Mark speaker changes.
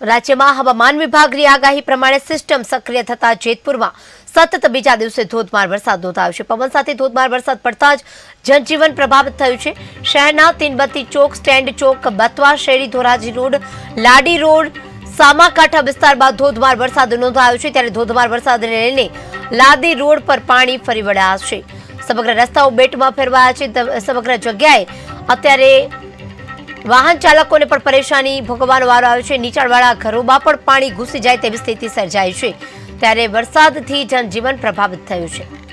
Speaker 1: રાજ્યમાં હવામાન વિભાગની આગાહી પ્રમાણે સિસ્ટમ સક્રિય થતા જેતપુરમાં સતત બીજા દિવસે ધોધમાર વરસાદ નોંધાયો છે. પવન સાથે ધોધમાર વરસાદ પડતા જ જનજીવન પ્રભાવિત થયું છે. શહેરના તીનબત્તી ચોક, સ્ટેન્ડ ચોક, બતવા, શેરી, ધોરાજી રોડ, લાડી રોડ, સામાકાંઠા વિસ્તારમાં ધોધમાર વરસાદ નોંધાયો છે. ત્યારે ધોધમાર વરસાદને લઈને લાદી રોડ પર પાણી ફરી વળ્યા છે. સમગ્ર રસ્તાઓ બેટમાં ફેરવાયા છે. સમગ્ર જગ્યાએ અત્યારે વાહન ચાલકોને પણ પરેશાની ભોગવવાનો વારો આવ્યો છે. નીચાણવાળા ઘરોમાં પણ પાણી ઘૂસી જાય તેવી સ્થિતિ સર્જાઈ છે. ત્યારે વરસાદથી જનજીવન પ્રભાવિત થયું છે.